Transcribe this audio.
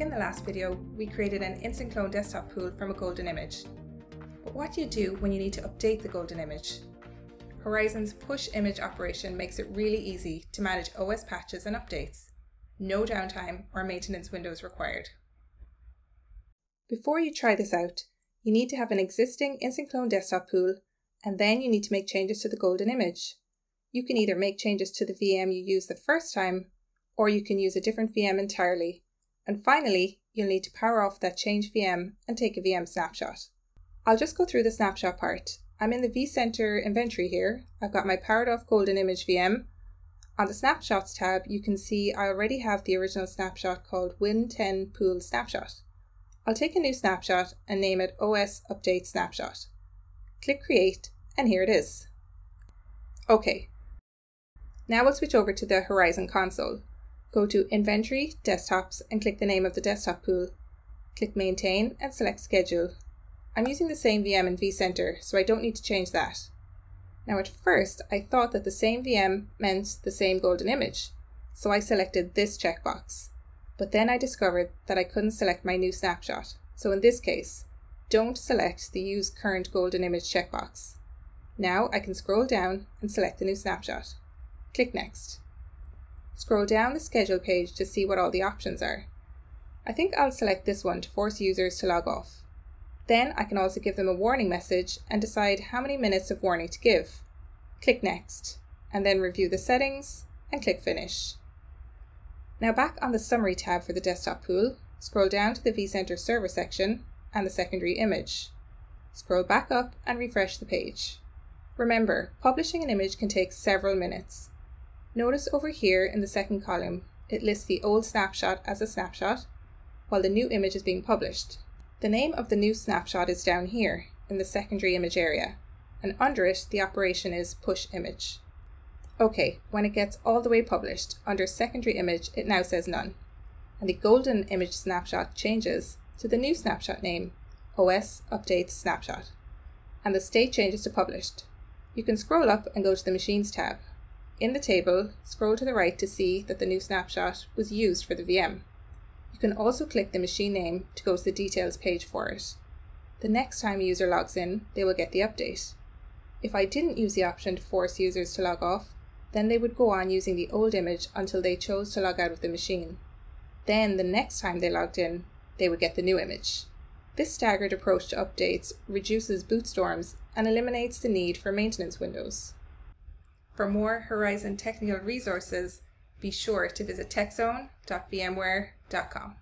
In the last video, we created an instant clone desktop pool from a golden image. But what do you do when you need to update the golden image? Horizon's push image operation makes it really easy to manage OS patches and updates. No downtime or maintenance windows required. Before you try this out, you need to have an existing instant clone desktop pool and then you need to make changes to the golden image. You can either make changes to the VM you used the first time or you can use a different VM entirely. And finally, you'll need to power off that change VM and take a VM snapshot. I'll just go through the snapshot part. I'm in the vCenter inventory here. I've got my powered off golden image VM. On the snapshots tab, you can see I already have the original snapshot called Win10 Pool Snapshot. I'll take a new snapshot and name it OS Update Snapshot. Click Create, and here it is. Okay, now we'll switch over to the Horizon console. Go to Inventory, Desktops, and click the name of the desktop pool. Click Maintain and select Schedule. I'm using the same VM in vCenter, so I don't need to change that. Now at first, I thought that the same VM meant the same golden image, so I selected this checkbox. But then I discovered that I couldn't select my new snapshot, so in this case, don't select the Use Current Golden Image checkbox. Now I can scroll down and select the new snapshot. Click Next. Scroll down the schedule page to see what all the options are. I think I'll select this one to force users to log off. Then I can also give them a warning message and decide how many minutes of warning to give. Click Next, and then review the settings and click Finish. Now back on the Summary tab for the desktop pool, scroll down to the vCenter server section and the secondary image. Scroll back up and refresh the page. Remember, publishing an image can take several minutes, Notice over here in the second column, it lists the old snapshot as a snapshot, while the new image is being published. The name of the new snapshot is down here in the secondary image area, and under it the operation is push image. Okay, when it gets all the way published, under secondary image it now says none, and the golden image snapshot changes to the new snapshot name, OS Update Snapshot, and the state changes to published. You can scroll up and go to the Machines tab, in the table, scroll to the right to see that the new snapshot was used for the VM. You can also click the machine name to go to the details page for it. The next time a user logs in, they will get the update. If I didn't use the option to force users to log off, then they would go on using the old image until they chose to log out of the machine. Then, the next time they logged in, they would get the new image. This staggered approach to updates reduces boot storms and eliminates the need for maintenance windows. For more Horizon technical resources, be sure to visit techzone.vmware.com.